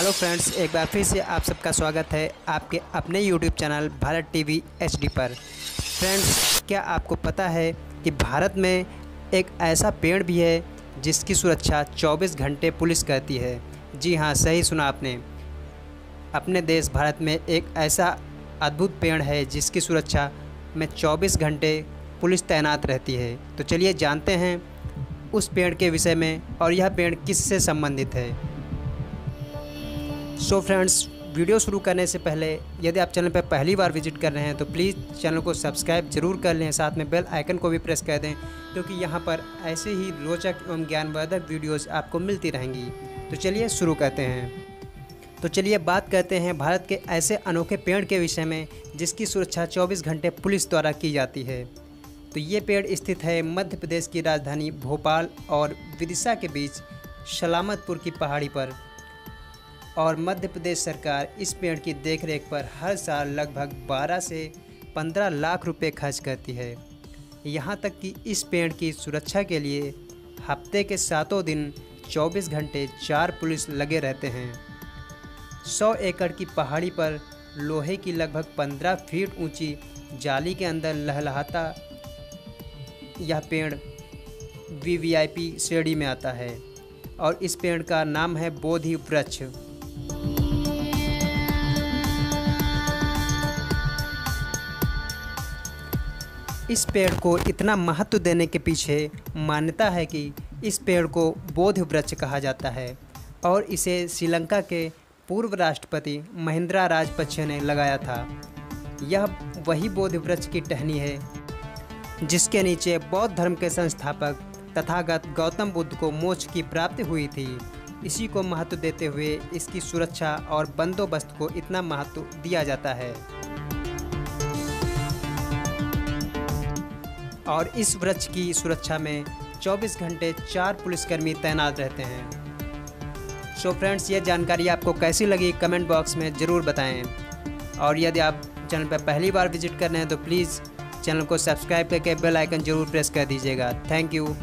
Hello friends, एक बार फिर से आप सबका स्वागत है आपके अपने YouTube channel Bharat TV HD पर। फ्रेंड्स, क्या आपको पता है कि भारत में एक ऐसा पेड़ भी है जिसकी सुरक्षा 24 घंटे पुलिस करती है? जी हाँ सही सुना आपने। अपने देश भारत में एक ऐसा अद्भुत पेड़ है जिसकी सुरक्षा में 24 घंटे पुलिस तैनात रहती है। तो चलिए जानते हैं उस पेड़ के विषय में और यह पेड़ किससे संबंधित है? सो फ्रेंड्स वीडियो शुरू करने से पहले, यदि आप चैनल पर पहली बार विज़िट कर रहे हैं तो प्लीज़ चैनल को सब्सक्राइब ज़रूर कर लें। साथ में बेल आइकन को भी प्रेस कर दें, क्योंकि तो यहाँ पर ऐसे ही रोचक एवं ज्ञानवर्धक वीडियोस आपको मिलती रहेंगी। तो चलिए शुरू करते हैं। तो चलिए बात करते हैं भारत के ऐसे अनोखे पेड़ के विषय में, जिसकी सुरक्षा 24 घंटे पुलिस द्वारा की जाती है। तो ये पेड़ स्थित है मध्य प्रदेश की राजधानी भोपाल और विदिशा के बीच सलामतपुर की पहाड़ी पर। और मध्य प्रदेश सरकार इस पेड़ की देखरेख पर हर साल लगभग 12 से 15 लाख रुपए खर्च करती है। यहाँ तक कि इस पेड़ की सुरक्षा के लिए हफ़्ते के सातों दिन 24 घंटे चार पुलिस लगे रहते हैं। 100 एकड़ की पहाड़ी पर लोहे की लगभग 15 फीट ऊँची जाली के अंदर लहलहाता यह पेड़ वी वी श्रेणी में आता है और इस पेड़ का नाम है बोधि वृक्ष। इस पेड़ को इतना महत्व देने के पीछे मान्यता है कि इस पेड़ को बोध वृक्ष कहा जाता है और इसे श्रीलंका के पूर्व राष्ट्रपति महिंद्रा राजपक्षे ने लगाया था। यह वही बोध वृक्ष की टहनी है, जिसके नीचे बौद्ध धर्म के संस्थापक तथागत गौतम बुद्ध को मोक्ष की प्राप्ति हुई थी। इसी को महत्व देते हुए इसकी सुरक्षा और बंदोबस्त को इतना महत्व दिया जाता है। और इस वृक्ष की सुरक्षा में 24 घंटे चार पुलिसकर्मी तैनात रहते हैं। सो फ्रेंड्स ये जानकारी आपको कैसी लगी कमेंट बॉक्स में ज़रूर बताएँ। और यदि आप चैनल पर पहली बार विज़िट कर रहे हैं तो प्लीज़ चैनल को सब्सक्राइब करके बेल आइकन ज़रूर प्रेस कर दीजिएगा। Thank you